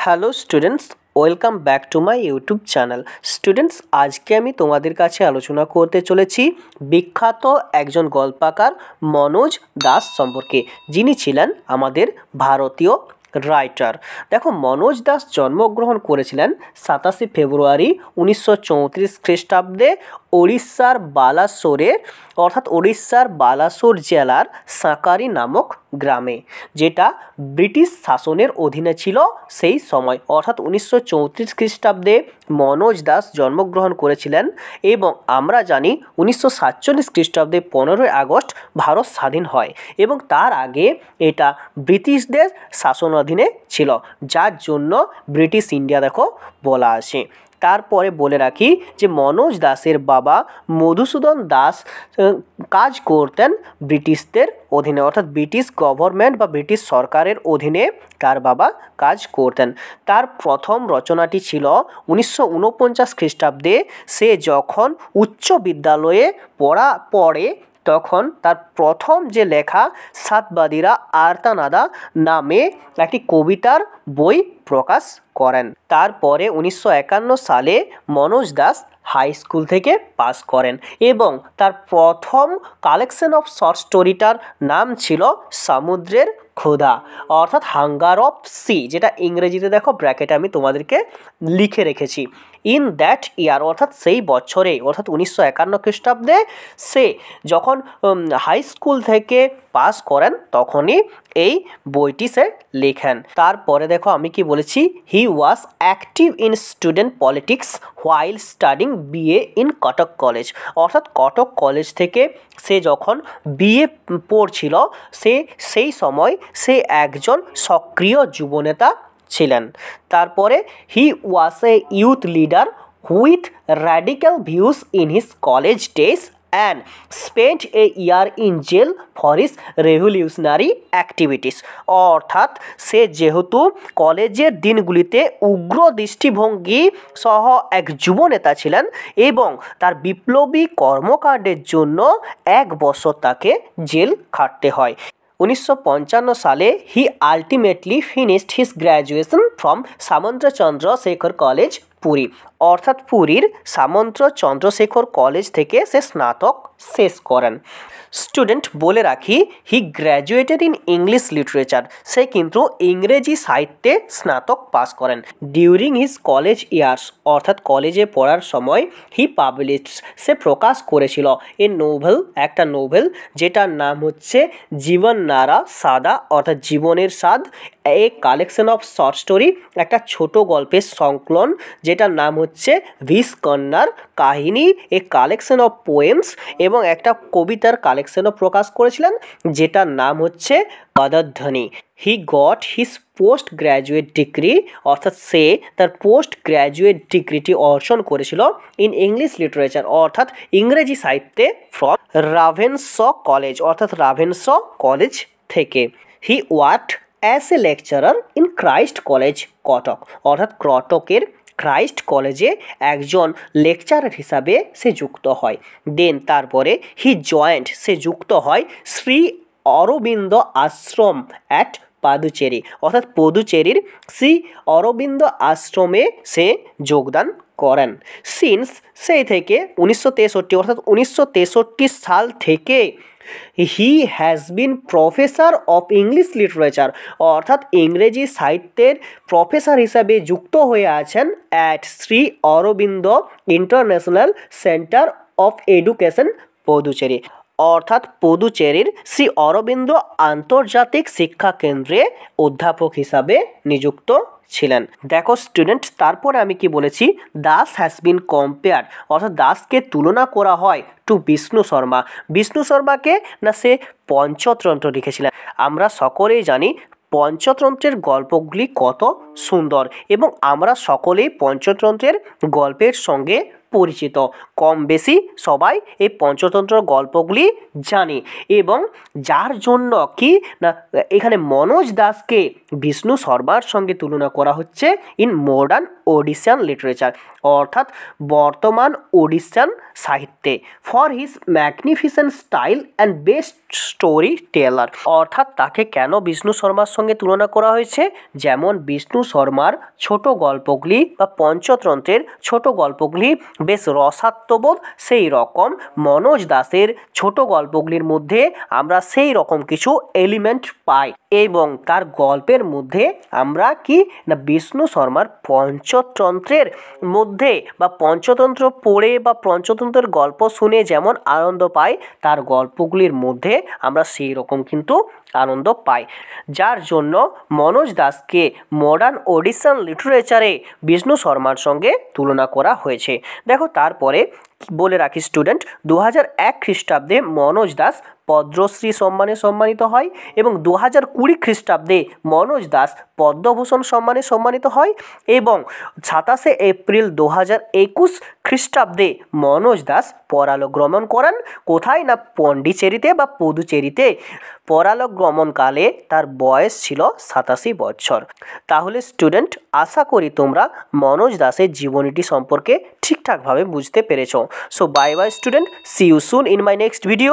Hello students welcome back to my YouTube channel students আজকে আমি তোমাদের কাছে আলোচনা করতে চলেছি বিখ্যাত একজন গল্পাকার মনোজ দাস সম্পর্কে। যিনি ছিলেন আমাদের ভারতীয় রাইটার। দেখো, মনোজ দাস জন্মগ্রহণ করেছিলেন সাতাশে ফেব্রুয়ারি উনিশশো চৌত্রিশ খ্রিস্টাব্দে ওড়িশার বালাসোরে, অর্থাৎ ওড়িশার বালাসোর জেলার সাঁকারি নামক গ্রামে, যেটা ব্রিটিশ শাসনের অধীনে ছিল সেই সময়। অর্থাৎ উনিশশো চৌত্রিশ খ্রিস্টাব্দে মনোজ দাস জন্মগ্রহণ করেছিলেন এবং আমরা জানি উনিশশো সাতচল্লিশ খ্রিস্টাব্দে পনেরোই আগস্ট ভারত স্বাধীন হয় এবং তার আগে এটা ব্রিটিশদের শাসনাধীনে ছিল, যার জন্য ব্রিটিশ ইন্ডিয়া দেখো বলা আসে তারপরে বলে রাখি যে মনোজ দাসের বাবা মধুসূদন দাস কাজ করতেন ব্রিটিশদের অধীনে, অর্থাৎ ব্রিটিশ গভর্নমেন্ট বা ব্রিটিশ সরকারের অধীনে তার বাবা কাজ করতেন। তার প্রথম রচনাটি ছিল উনিশশো উনপঞ্চাশ খ্রিস্টাব্দে। সে যখন উচ্চ বিদ্যালয়ে পড়া, পড়ে তখন তার প্রথম যে লেখা সাতবাদীরা আর্তানাদা নামে একটি কবিতার বই প্রকাশ করেন। তারপরে উনিশশো একান্ন সালে মনোজ দাস হাই স্কুল থেকে পাস করেন এবং তার প্রথম কালেকশন অফ শর্ট স্টোরিটার নাম ছিল সমুদ্রের ক্ষুধা। অর্থাৎ হাঙ্গার অফ সি যেটা ইংরেজিতে দেখো ব্র্যাকেটে আমি তোমাদেরকে লিখে রেখেছি। ইন দ্যাট ইয়ার অর্থাৎ সেই বছরে, অর্থাৎ উনিশশো একান্ন খ্রিস্টাব্দে, সে যখন হাই স্কুল থেকে পাস করেন, তখনই এই বইটি সে লেখেন। তারপরে দেখো আমি কি বলেছি he was active in student politics while studying BA in Cuttack college অর্থাৎ কটক কলেজ থেকে সে যখন বিএ পড়ছিল, সে সেই সময় সে একজন সক্রিয় যুবনেতা ছিলেন। তারপরে he was a youth leader with radical views in his college days and spend a year in jail for his revolutionary activities অর্থাৎ সে যেহেতু কলেজের দিনগুলিতে উগ্র দৃষ্টিভঙ্গি সহ এক যুবনেতা ছিলেন এবং তার বিপ্লবী কর্মকাণ্ডের জন্য এক বছর তাকে জেল খাটতে হয়। উনিশশো সালে he ultimately finished his graduation from Samantachandra Sekhar college Puri. অর্থাৎ পুরীর সামন্ত চন্দ্রশেখর কলেজ থেকে সে স্নাতক শেষ করেন। স্টুডেন্ট, বলে রাখি, he graduated in English literature. সে কিন্তু ইংরেজি সাহিত্যে স্নাতক পাস করেন। ডিউরিং হিজ কলেজ ইয়ার্স, অর্থাৎ কলেজে পড়ার সময় হি পাবলিশ সে প্রকাশ করেছিল এ নোভেল, একটা নোভেল, যেটার নাম হচ্ছে জীবন নারা সাদা, অর্থাৎ জীবনের স্বাদ, a collection of short story, একটা ছোট গল্পের সংকলন যেটার নাম হচ্ছে ভিস কন্যার কাহিনী, এ কালেকশন অফ পোয়েমস এবং একটা কবিতার কালেকশনও প্রকাশ করেছিলেন, যেটার নাম হচ্ছে Padadhwani he got his post graduate degree অর্থাৎ সে তার পোস্ট গ্র্যাজুয়েট ডিগ্রিটি অর্জন করেছিল ইন ইংলিশ লিটারেচার অর্থাৎ ইংরেজি সাহিত্যে ফ্রম রাভেনস কলেজ অর্থাৎ রাভেনস কলেজ থেকে। He work as a lecturer in Christ college Cuttack, অর্থাৎ কটকের ক্রাইস্ট কলেজে একজন লেকচারার হিসাবে সে যুক্ত হয়। দেন তারপরে হি জয়েন্ট, সে যুক্ত হয় শ্রী অরবিন্দ আশ্রম অ্যাট পাদুচেরি। অর্থাৎ পদুচেরির শ্রী অরবিন্দ আশ্রমে সে যোগদান করেন। সিন্স সেই থেকে উনিশশো তেষট্টি, অর্থাৎ উনিশশো তেষট্টি সাল থেকে he has been professor of English literature অর্থাৎ ইংরেজি সাহিত্যের প্রফেসর হিসাবে যুক্ত হয়ে আছেন at Shri Aurobindo international centre of education Puducherry অর্থাৎ পদুচেরির শ্রী অরবিন্দ আন্তর্জাতিক শিক্ষা কেন্দ্রে অধ্যাপক হিসাবে নিযুক্ত ছিলেন। দেখো স্টুডেন্ট তারপরে আমি কি বলেছি? দাস হ্যাজ বিন কম্পেয়ার অর্থাৎ দাসকে তুলনা করা হয় টু বিষ্ণু শর্মা বিষ্ণু শর্মাকে না সে পঞ্চতন্ত্র লিখেছিলেন। আমরা সকলেই জানি পঞ্চতন্ত্রের গল্পগুলি কত সুন্দর এবং আমরা সকলেই পঞ্চতন্ত্রের গল্পের সঙ্গে পরিচিত। কম বেশি সবাই এই পঞ্চতন্ত্র গল্পগুলি জানি এবং যার জন্য কি না, এখানে মনোজ দাসকে বিষ্ণু শর্মার সঙ্গে তুলনা করা হচ্ছে ইন মডার্ন ওডিশিয়ান লিটারেচার অর্থাৎ বর্তমান ওডিশিয়ান সাহিত্যে for his magnificent style and best story teller অর্থাৎ তাকে কেন বিষ্ণু শর্মার সঙ্গে তুলনা করা হয়েছে? যেমন বিষ্ণু শর্মার ছোট গল্পগুলি বা পঞ্চতন্ত্রের ছোট গল্পগুলি বেশ রসাত্মবোধ, সেই রকম মনোজ দাসের ছোট গল্পগুলির মধ্যে আমরা সেই রকম কিছু এলিমেন্ট পাই। এবং তার গল্পের মধ্যে আমরা কি না বিষ্ণু শর্মার পঞ্চতন্ত্রের মধ্যে বা পঞ্চতন্ত্র পড়ে বা পঞ্চতন্ত্রের গল্প শুনে যেমন আনন্দ পাই তার গল্পগুলির মধ্যে আমরা সেই রকম কিন্তু আনন্দ পাই। যার জন্য মনোজ দাসকে মডার্ন ওডিশান লিটারেচারে বিষ্ণু শর্মার সঙ্গে তুলনা করা হয়েছে। দেখো, তারপরে বলে রাখি স্টুডেন্ট দু এক খ্রিস্টাব্দে মনোজ দাস পদ্মশ্রী সম্মানে সম্মানিত হয় এবং দু হাজার কুড়ি খ্রিস্টাব্দে মনোজ দাস পদ্মভূষণ সম্মানে সম্মানিত হয় এবং সাতাশে এপ্রিল দু হাজার একুশ খ্রিস্টাব্দে মনোজ দাস পরালোক গমন করেন। কোথায়? না পন্ডিচেরিতে বা পুদুচেরিতে। পরালোক গমনকালে তার বয়স ছিল সাতাশি বছর। তাহলে স্টুডেন্ট আশা করি তোমরা মনোজ দাসের জীবনীটি সম্পর্কে ঠিকঠাকভাবে বুঝতে পেরেছ। So bye bye student see you soon in my next video